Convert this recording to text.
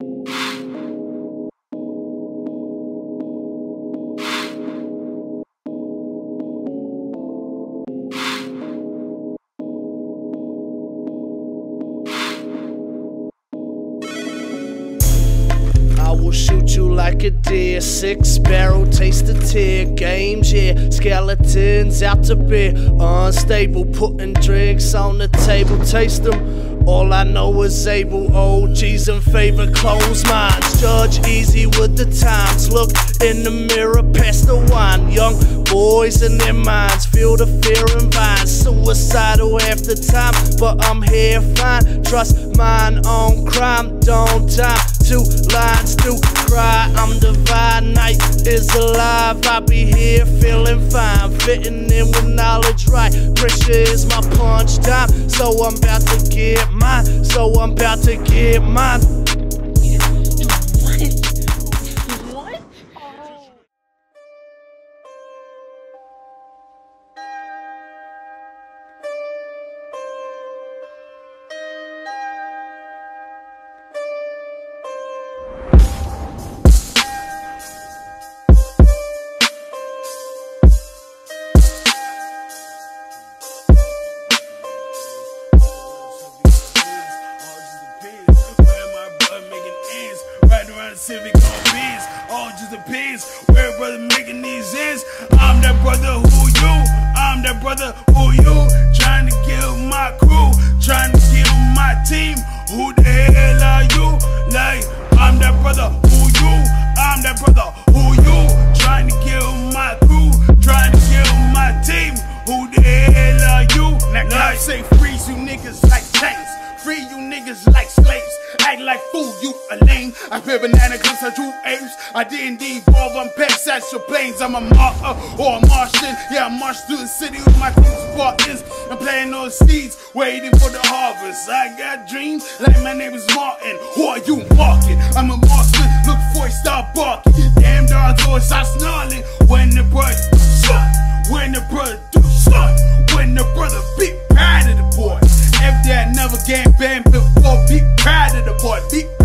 I will shoot you like a deer. Six barrel, taste the tear. Games, yeah. Skeletons out to beer. Unstable, putting drinks on the table. Taste them. All I know is able OGs in favor, close minds. Judge easy with the times. Look in the mirror, past the wine. Young boys in their minds feel the fear and vines. Suicidal after time, but I'm here fine. Trust mine on crime, don't time. Two lines to cry. I'm divine. Night is alive. I be here feeling fine, fitting in with knowledge right. Pressure is my punch time, so I'm about to get mine. So I'm about to get mine. Civic on beans, all just depends where brother making these ends. I'm that brother who you, I'm that brother who you, trying to kill my crew, trying to kill my team. Who the hell are you? Like, I'm that brother who you, I'm that brother who you, trying to kill my crew, trying to kill my team. Who the hell are you? Now, like, say freeze you niggas like tanks, free you niggas like act like fool, you a lame. I pair banana clips I two apes. I didn't devolve on pets at your planes. I'm a martyr or a Martian. Yeah, I marched through the city with my two Spartans. I'm planting on seeds, waiting for the harvest. I got dreams like my name is Martin. Who are you marking? I'm a Martian. Look for a stop barking. Damn dogs always start snarling when the bird, when the bird. never gang bang before. Be proud of the boy, Be.